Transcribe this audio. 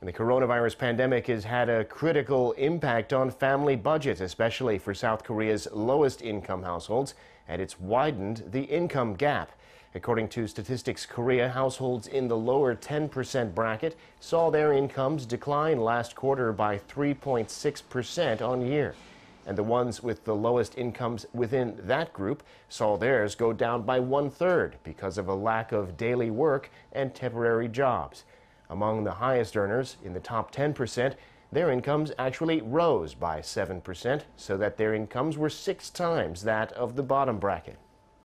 The coronavirus pandemic has had a critical impact on family budgets, especially for South Korea's lowest income households, and it's widened the income gap. According to Statistics Korea, households in the lower 10% bracket saw their incomes decline last quarter by 3.6% on year. And the ones with the lowest incomes within that group saw theirs go down by one third because of a lack of daily work and temporary jobs. Among the highest earners in the top 10%, their incomes actually rose by 7%, so that their incomes were six times that of the bottom bracket.